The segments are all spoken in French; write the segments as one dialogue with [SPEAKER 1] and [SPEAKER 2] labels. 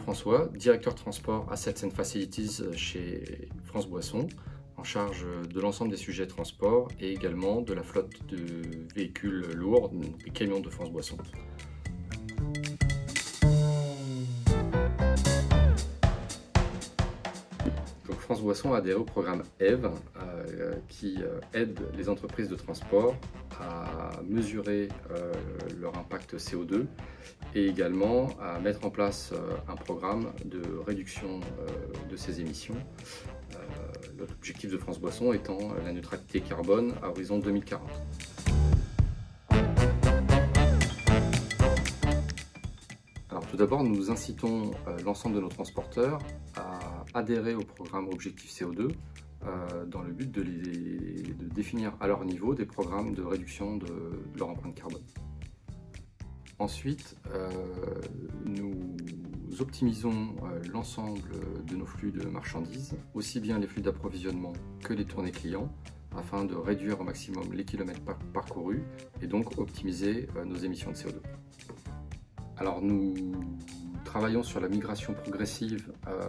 [SPEAKER 1] François, directeur transport Assets and Facilities chez France Boisson, en charge de l'ensemble des sujets transport et également de la flotte de véhicules lourds, des camions de France Boisson. France Boisson a adhéré au programme EVE euh, qui euh, aide les entreprises de transport à mesurer euh, leur impact CO2 et également à mettre en place un programme de réduction de ces émissions. L'objectif de France Boisson étant la neutralité carbone à horizon 2040. Alors tout d'abord, nous incitons l'ensemble de nos transporteurs à adhérer au programme Objectif CO2 euh, dans le but de, définir à leur niveau des programmes de réduction de, leur empreinte carbone. Ensuite, euh, nous optimisons euh, l'ensemble de nos flux de marchandises, aussi bien les flux d'approvisionnement que les tournées clients, afin de réduire au maximum les kilomètres parcourus et donc optimiser nos émissions de CO2. Alors nous travaillons sur la migration progressive euh,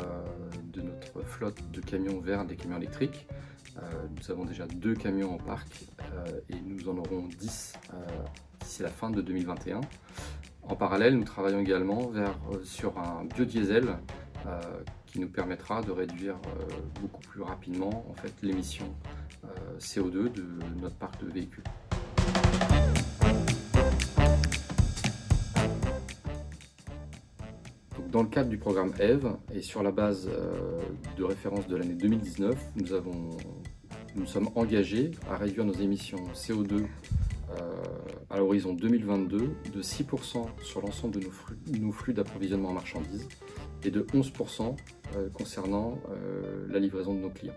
[SPEAKER 1] de notre flotte de camions vers des camions électriques. Euh, nous avons déjà deux camions en parc euh, et nous en aurons 10 d'ici la fin de 2021. En parallèle, nous travaillons également vers, sur un biodiesel qui nous permettra de réduire beaucoup plus rapidement en fait, l'émission CO2 de notre parc de véhicules. Dans le cadre du programme EVE et sur la base euh, de référence de l'année 2019, nous, nous sommes engagés à réduire nos émissions CO2 euh, à l'horizon 2022 de 6% sur l'ensemble de nos flux, d'approvisionnement en marchandises et de 11% euh, concernant la livraison de nos clients.